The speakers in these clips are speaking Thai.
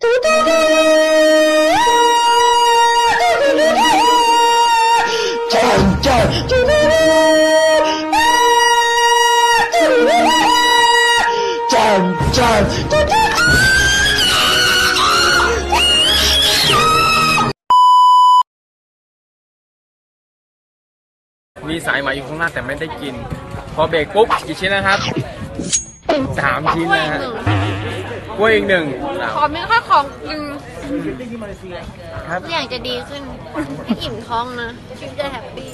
มีสายไหมอยู่ข้างหน้าแต่ไม่ได้กิน พอเบรกปุ๊บกี่ชิ้นนะครับสามชิ้นนะฮะ กล้วยอีกหนึ่งขอมีแค่ของกินครับทุกอย่างจะดีขึ้นให้อิ่มท้องนะชีวิตจะแฮปปี้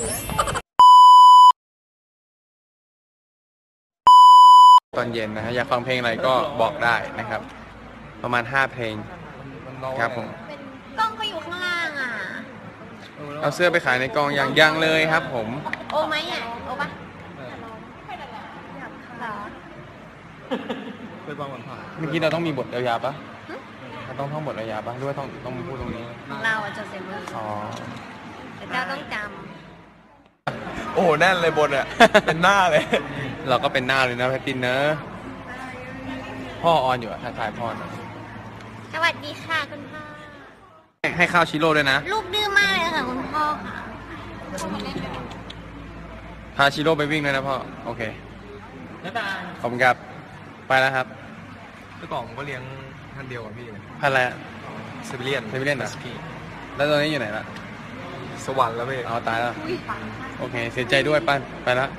ตอนเย็นนะฮะอยากฟังเพลงอะไรก็บอกได้นะครับ ประมาณ 5 เพลงครับผมเป็นกล้องก็อยู่ข้างล่างอะ เอาเสื้อไปขายในกองอย่างยังเลยครับผม โอไหมอะโอปะ เหรอเมื่อกี้เราต้องมีบทยาวๆปะเราต้องท่องบทยาวๆปะหรือว่าต้องต้องพูดตรงนี้ ของเราอะจะเสียมืออ๋อ แต่เจ้าต้องจโอ้โหแน่นเลยบนอะ เป็นหน้าเลย เราก็เป็นหน้าเลยนะแพตตินเนอะพ่อออนอยู่อะทักทายพ่อหนะำสวัสดีค่ะคุณพ่อ ให้ข้าวชิโร่ด้วยนะ ลูกดื้อมากเลยค่ะคุณพ่อค่ะพาชิโร่ไปวิ่งด้วยนะพ่อ โอเคขอบคุณครับ ไปแล้วครับ เมื่อก่อนผมก็เลี้ยงท่านเดียวกับพี่เลยพันอะไรอะ เซเบเลียนเซเบเลียนเหรอ พี่แล้วตอนนี้อยู่ไหนละสวรรค์แล้วพี่ เอาตายแล้ว โอเค เสียใจด้วยปั้นไปแล้ว